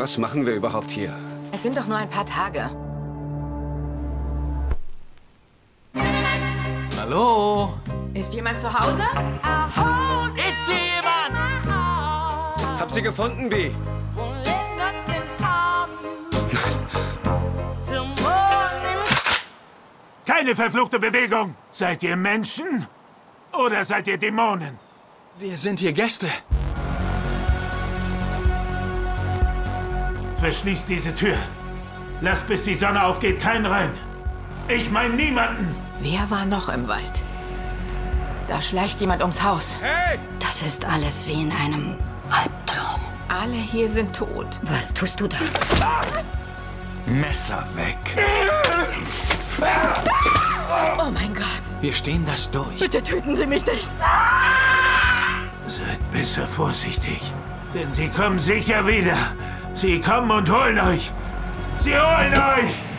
Was machen wir überhaupt hier? Es sind doch nur ein paar Tage. Hallo? Ist jemand zu Hause? Ist hier jemand? Hab sie gefunden, B. Keine verfluchte Bewegung. Seid ihr Menschen oder seid ihr Dämonen? Wir sind hier Gäste. Verschließt diese Tür. Lasst bis die Sonne aufgeht keinen rein. Ich meine niemanden. Wer war noch im Wald? Da schleicht jemand ums Haus. Das ist alles wie in einem Albtraum. Alle hier sind tot. Was tust du da? Messer weg. Oh mein Gott. Wir stehen das durch. Bitte töten Sie mich nicht. Seid besser vorsichtig. Denn sie kommen sicher wieder. Sie kommen und holen euch. Sie holen euch!